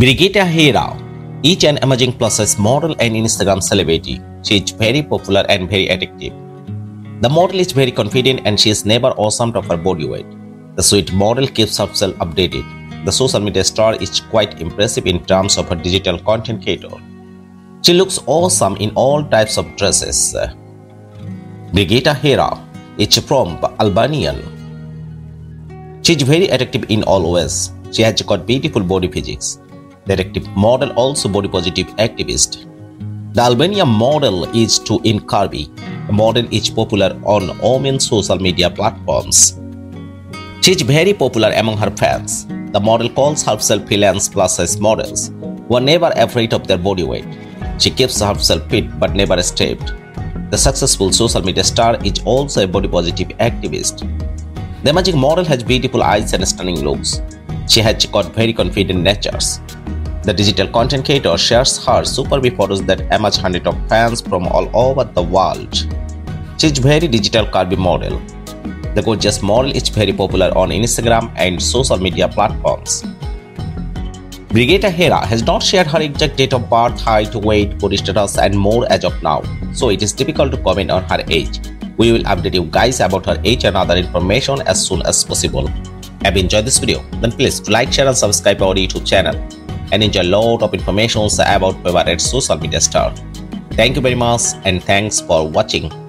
Brigitte Hera, each an emerging plus size model and Instagram celebrity. She is very popular and very addictive. The model is very confident and she is never awesome of her body weight. The sweet model keeps herself updated. The social media star is quite impressive in terms of her digital content creator. She looks awesome in all types of dresses. Brigitte Hera is from Albanian. She is very attractive in all ways. She has got beautiful body physics. Model also body positive activist. The Albanian model is to in Kirby. Model is popular on all social media platforms. She is very popular among her fans. The model calls herself freelance plus size models who are never afraid of their body weight. She keeps herself fit but never stripped. The successful social media star is also a body positive activist. The magic model has beautiful eyes and stunning looks. She has got very confident natures. The digital content creator shares her superb photos that amaze hundreds of fans from all over the world. She is very digital curvy model. The gorgeous model is very popular on Instagram and social media platforms. Brigitte Hera has not shared her exact date of birth, height, weight, body status, and more as of now, so it is difficult to comment on her age. We will update you guys about her age and other information as soon as possible. Have you enjoyed this video? Then please like, share, and subscribe our YouTube channel and enjoy a lot of information about favorite social media star. Thank you very much and thanks for watching.